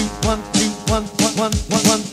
two, one, two, one, one, one, one, one.